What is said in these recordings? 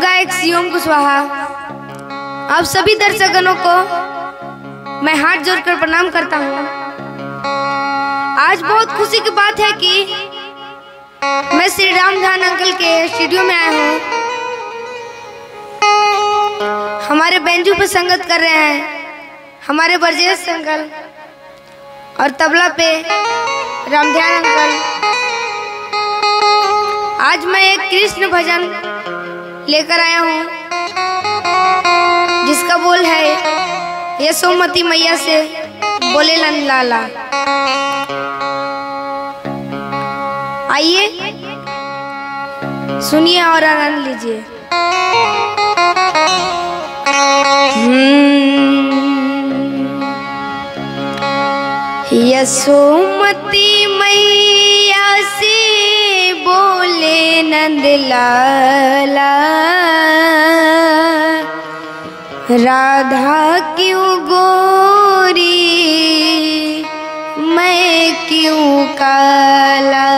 गायक सियोम कुशवाहा आप सभी दर्शकगणों को मैं हाथ जोड़कर प्रणाम करता हूँ। आज बहुत खुशी की बात है कि मैं श्री राम धान अंकल के स्टूडियो में आया हूँ। हमारे बेंजू पे संगत कर रहे हैं। हमारे ब्रजेश अंकल और तबला पे रामध्यान अंकल। आज मैं एक कृष्ण भजन लेकर आया हूँ। जिसका बोल है यशोमती मैया से बोले लन लाला। आइए, सुनिए और आनंद लीजिए। हम्म। यशोमती मैया से बोले नंद लाला। राधा क्यों गोरी? मैं क्यों काला?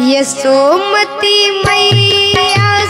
यशोमती मैया